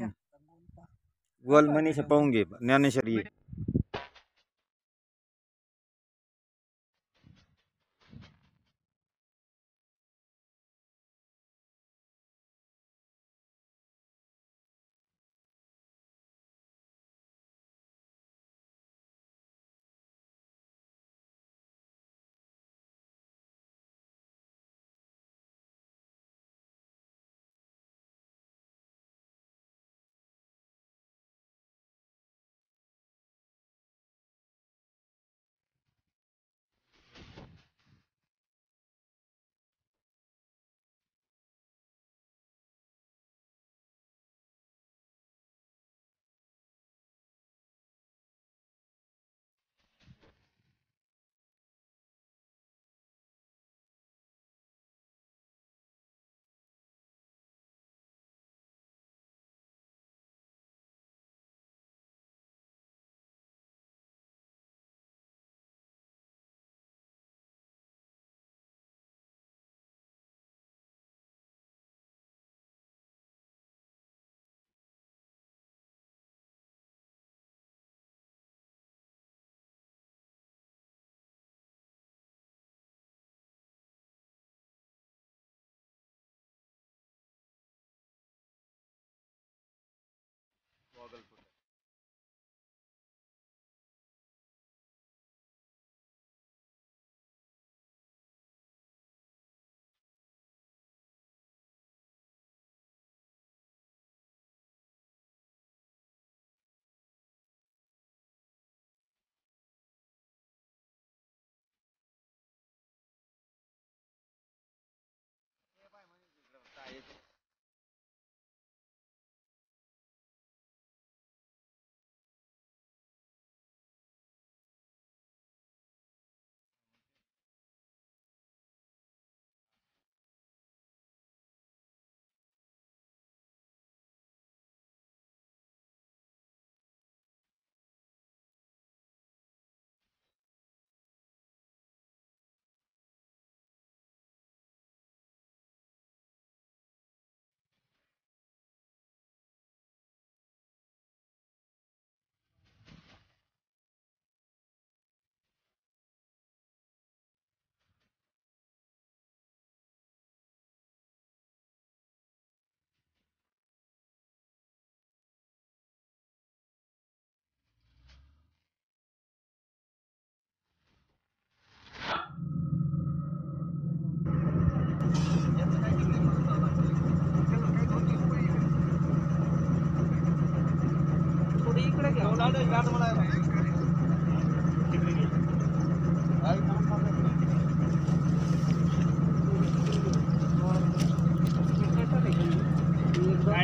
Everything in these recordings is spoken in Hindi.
या से पाऊँगे पाहून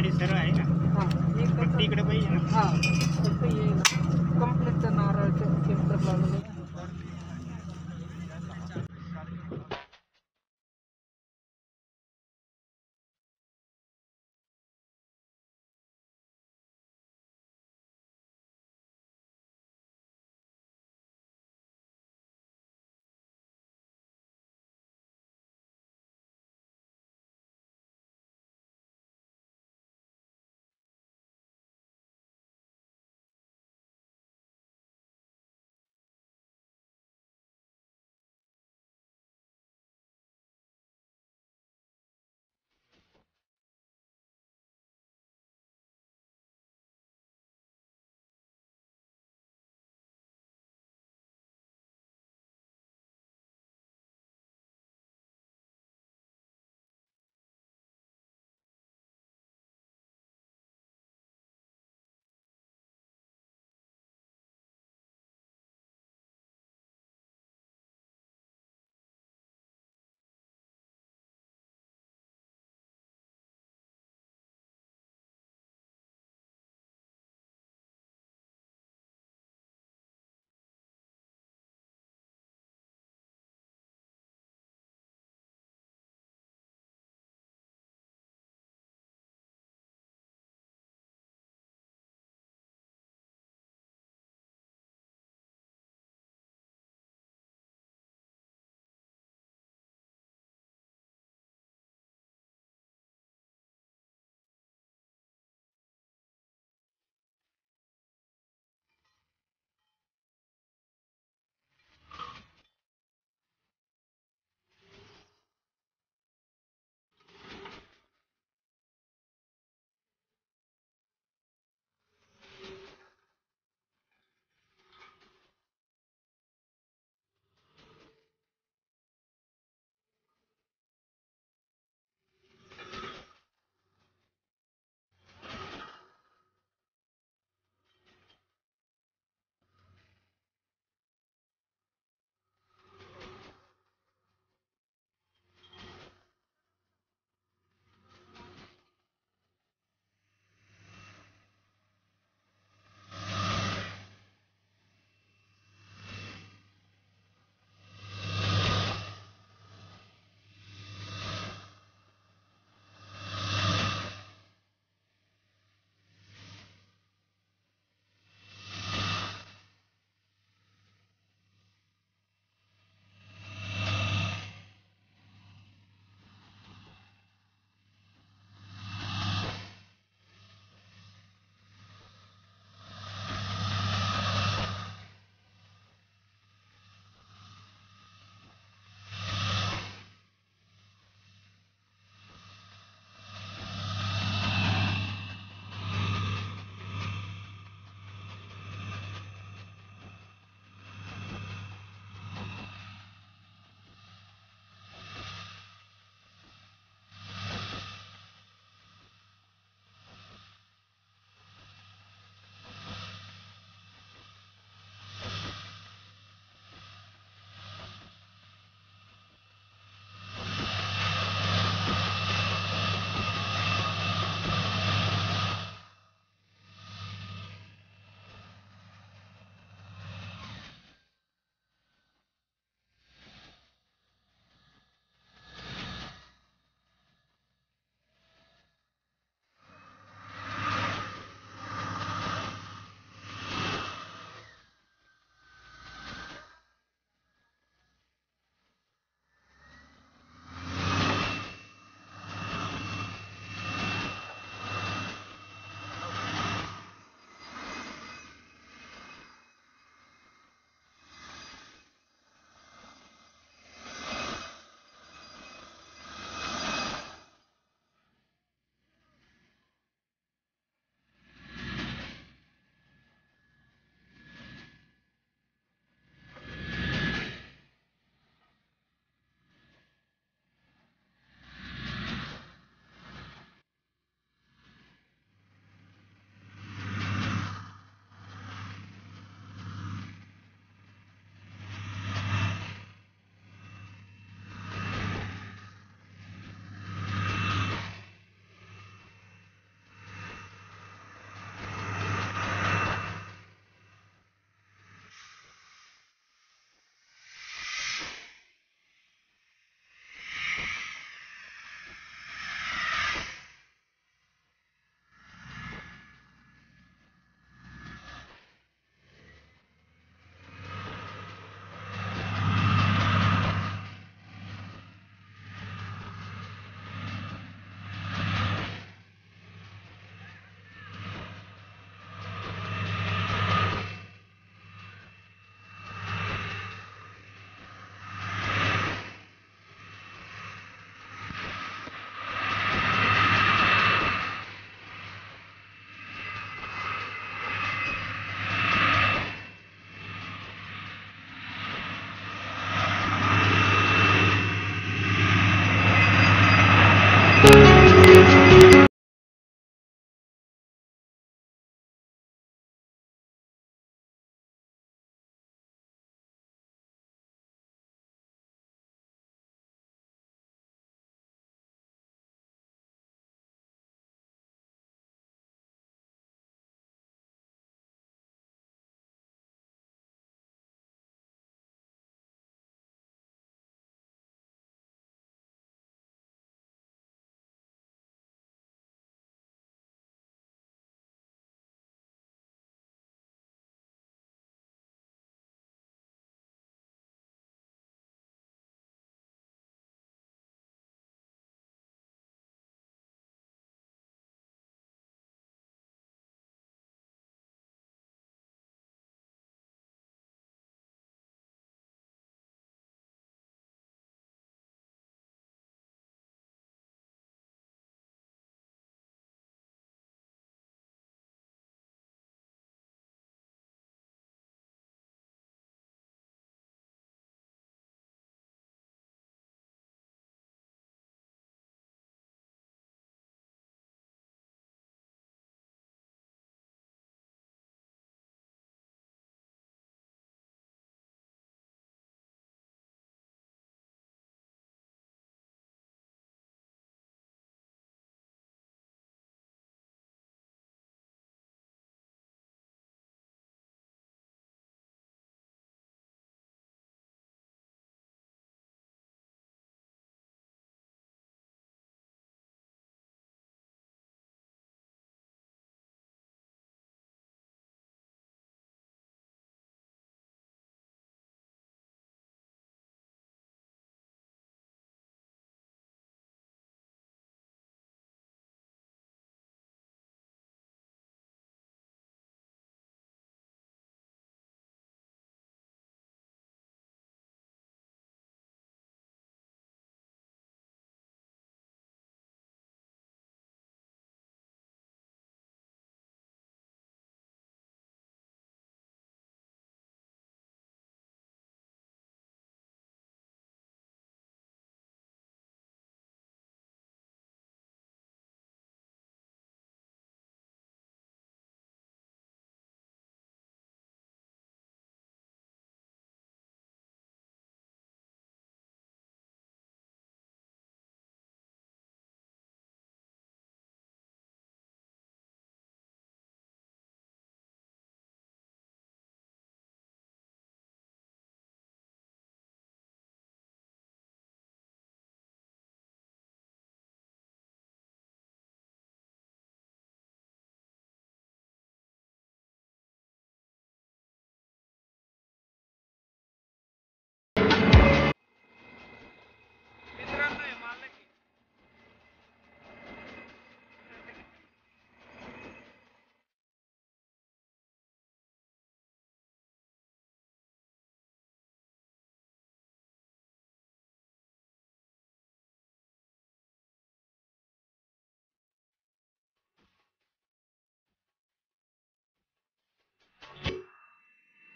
गाडी सर्व आहे ना? हा फक्त इकडे पाहिजे ना? हा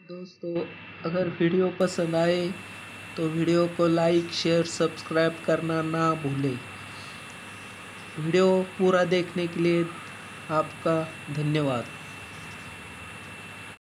दोस्तों, अगर वीडियो पसंद आए तो वीडियो को लाइक, शेयर, सब्सक्राइब करना ना भूलें। वीडियो पूरा देखने के लिए आपका धन्यवाद।